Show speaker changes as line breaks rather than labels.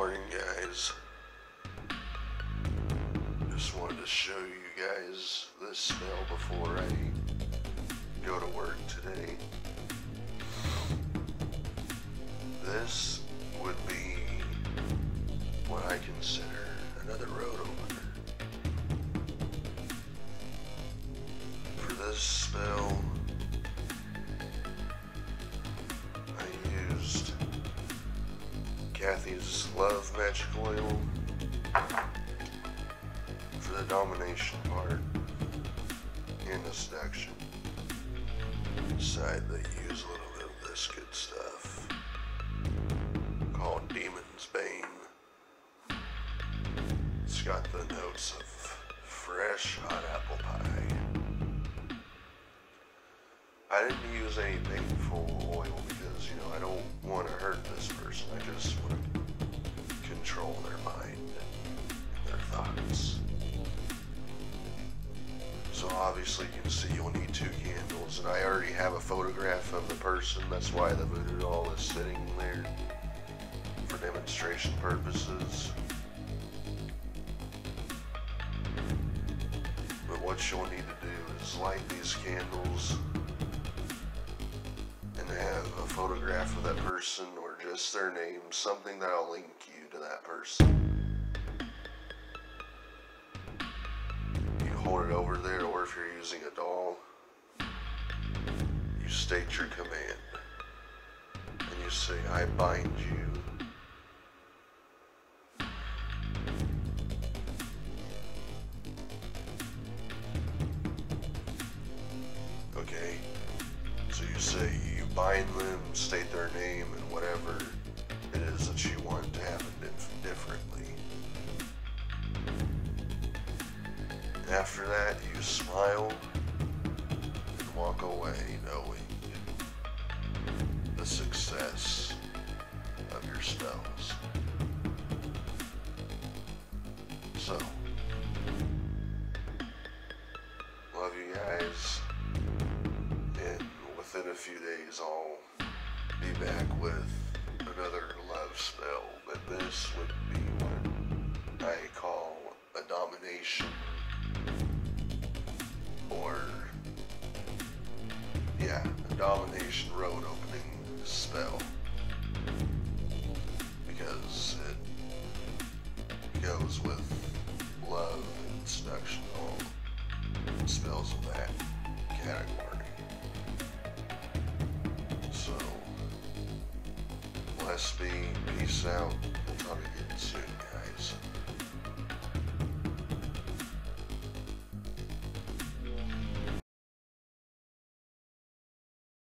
morning, guys. Just wanted to show you guys this spell before I go to work today. This would be what I consider another road opener. For this spell, Kathy's Love Magic Oil for the domination part and the seduction. Side they use a little bit of this good stuff called Demon's Bane. It's got the notes of fresh hot apple pie. I didn't use any baneful oil because, you know, I don't want to hurt this person. I just want to control their mind and their thoughts. So obviously you can see you'll need two candles, and I already have a photograph of the person. That's why the voodoo doll is sitting there for demonstration purposes. But what you'll need to do is light these candles photograph of that person or just their name, something that'll link you to that person. You hold it over there, or if you're using a doll, you state your command. And you say, I bind you. Bind them, state their name, and whatever it is that you want to happen dif- differently. After that, you smile and walk away knowing the success of your spells. So, love you guys within a few days I'll be back with another love spell, but this would be what I call a domination or yeah, a domination road opening spell because it goes with love and seduction, all spells of that category. Gillespie. Peace out. We'll talk again soon, guys.